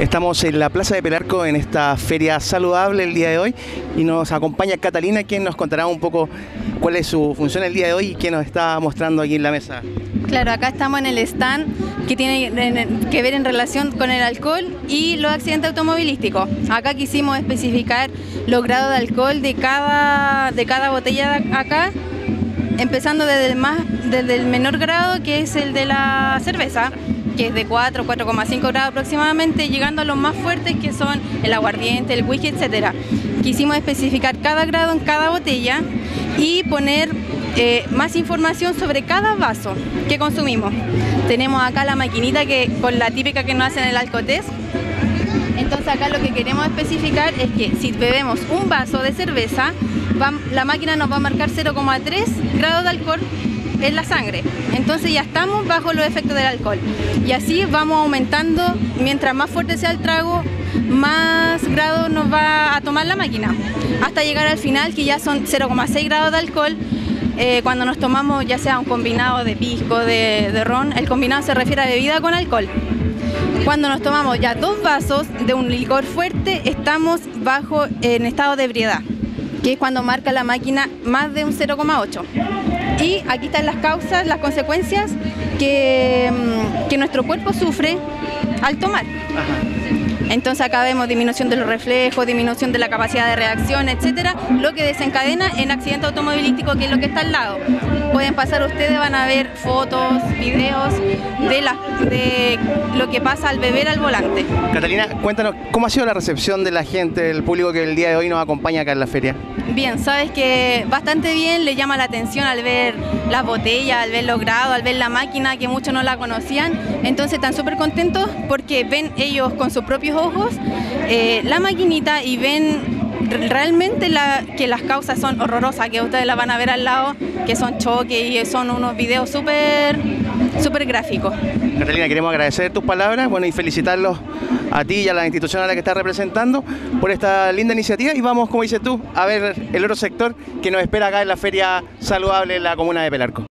Estamos en la Plaza de Pelarco en esta feria saludable el día de hoy y nos acompaña Catalina quien nos contará un poco cuál es su función el día de hoy y qué nos está mostrando aquí en la mesa. Claro, acá estamos en el stand que tiene que ver en relación con el alcohol y los accidentes automovilísticos. Acá quisimos especificar los grados de alcohol de cada, de cada botella acá, empezando desde el, más, desde el menor grado que es el de la cerveza que es de 4, 4,5 grados aproximadamente, llegando a los más fuertes que son el aguardiente, el whisky, etcétera. Quisimos especificar cada grado en cada botella y poner eh, más información sobre cada vaso que consumimos. Tenemos acá la maquinita que con la típica que nos hacen el alcotés. Entonces acá lo que queremos especificar es que si bebemos un vaso de cerveza, la máquina nos va a marcar 0,3 grados de alcohol en la sangre. Entonces ya estamos bajo los efectos del alcohol. Y así vamos aumentando, mientras más fuerte sea el trago, más grado nos va a tomar la máquina. Hasta llegar al final, que ya son 0,6 grados de alcohol. Eh, cuando nos tomamos ya sea un combinado de pisco, de, de ron, el combinado se refiere a bebida con alcohol. Cuando nos tomamos ya dos vasos de un licor fuerte, estamos bajo en estado de ebriedad, que es cuando marca la máquina más de un 0,8. Y aquí están las causas, las consecuencias que, mm, nuestro cuerpo sufre al tomar. Entonces acá vemos disminución de los reflejos, disminución de la capacidad de reacción, etcétera, lo que desencadena en accidente automovilístico, que es lo que está al lado. Pueden pasar ustedes, van a ver fotos, videos de, la, de lo que pasa al beber al volante. Catalina, cuéntanos, ¿cómo ha sido la recepción de la gente, del público que el día de hoy nos acompaña acá en la feria? Bien, sabes que bastante bien le llama la atención al ver las botellas, al ver los grados, al ver la máquina que muchos no la conocían. Entonces están súper contentos porque ven ellos con sus propios ojos eh, la maquinita y ven realmente que las causas son horrorosas, que ustedes la van a ver al lado, que son choques y son unos videos súper súper gráficos. Catalina, queremos agradecer tus palabras bueno, y felicitarlos a ti y a la institución a la que estás representando por esta linda iniciativa y vamos, como dices tú, a ver el otro sector que nos espera acá en la Feria Saludable en la Comuna de Pelarco.